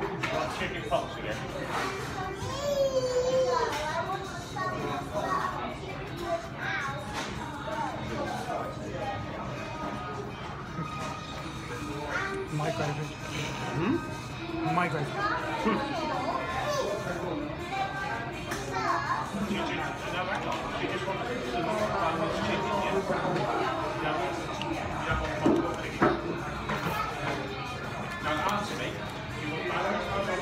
Let's again. My favorite. Hmm? My favorite.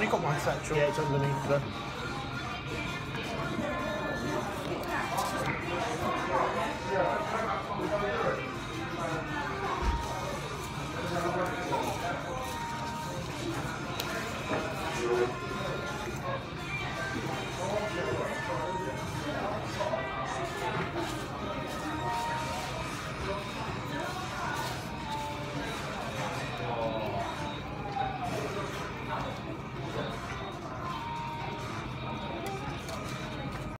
only got one satchel. Yeah, it's underneath the... Thank